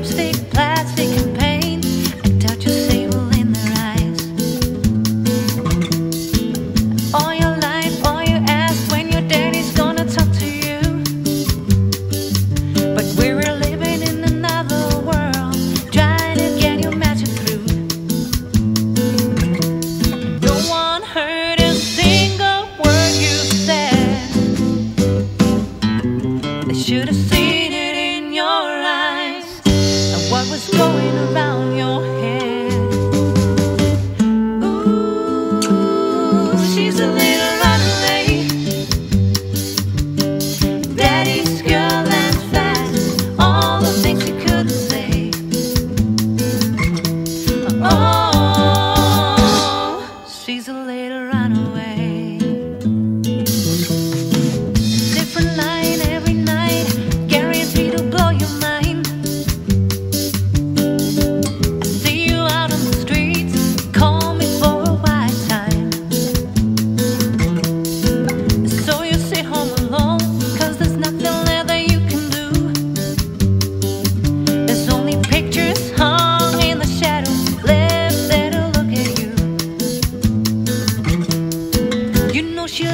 lipstick, plastic, and paint. I touch your sable in their eyes. All your life, all you when your daddy's gonna talk to you. But we were living in another world, trying to get your magic through. No one heard a single word you said. They should have seen it in your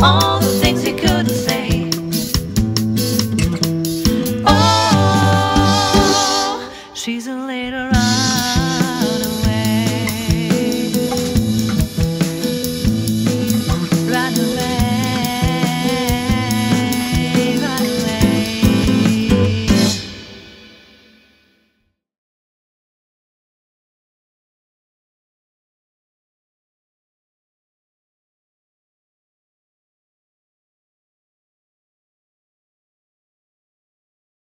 Oh, she's a later on.